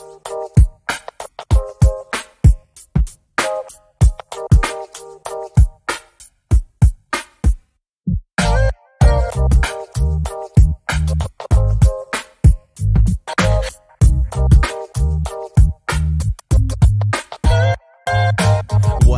Thank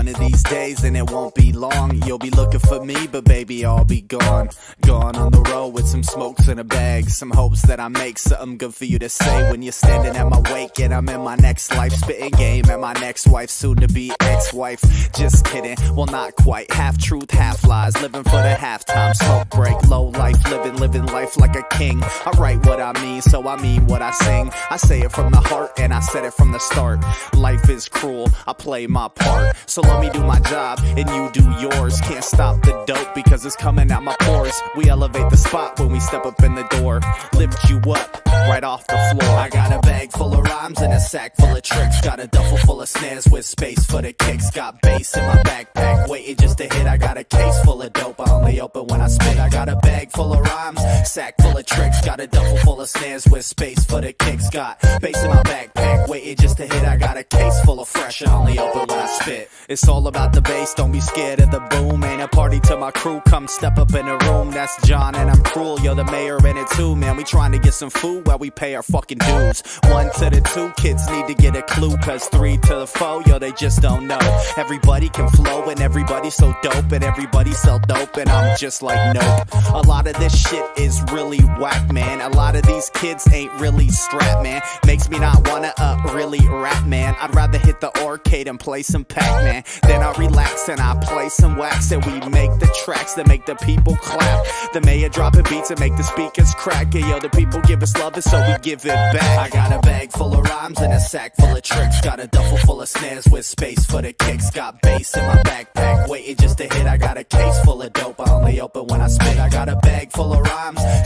One of these days, and it won't be long. You'll be looking for me, but baby, I'll be gone. Gone on the road with some smokes in a bag. Some hopes that I make something good for you to say when you're standing at my wake. And I'm in my next life, spitting game at my next wife, soon to be ex wife. Just kidding, well, not quite. Half truth, half lies. Living for the halftime smoke break. Low life, living, living life like a king. I write what I mean, so I mean what I sing. I say it from the heart, and I said it from the start. Life is cruel, I play my part. So let me do my job, and you do yours. Can't stop the dope because it's coming out my pores. We elevate the spot when we step up in the door. Lift you up right off the floor. I got a bag full of rhymes and a sack full of tricks. Got a duffel full of snares with space for the kicks. Got bass in my backpack, waiting just to hit. I got sack full of tricks. Got a duffel full of snares with space for the kicks. Got bass in my backpack, waiting just to hit. I got a case full of fresh, I only open when I spit. It's all about the bass, don't be scared of the boom. Ain't a party to my crew, come step up in the room. That's John and I'm cruel, you're the mayor in it too, man. We trying to get some food while we pay our fucking dues. One to the two, kids need to get a clue, cause three to the four, yo, they just don't know. Everybody can flow and everybody's so dope and everybody sell dope and I'm just like nope. A lot of this shit is really whack, man. A lot of these kids ain't really strapped, man. Makes me not wanna uh really rap, man. I'd rather hit the arcade and play some Pac-Man. Then I relax and I play some wax and we make the tracks that make the people clap. The mayor dropping beats and make the speakers crack. Yeah, yo, the people give us love and so we give it back. I got a bag full of rhymes and a sack full of tricks. Got a duffel full of snares with space for the kicks. Got bass in my backpack, waiting just to hit. I got a case full of dope, I only open when I spit. I got a bag full of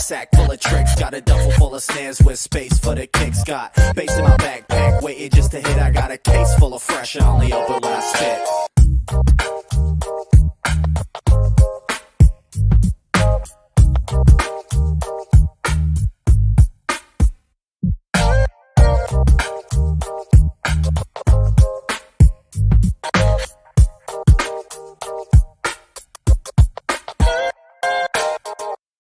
sack full of tricks. Got a duffel full of snares with space for the kicks. Got bass in my backpack, waiting just to hit. I got a case full of fresh, I only open when I spit.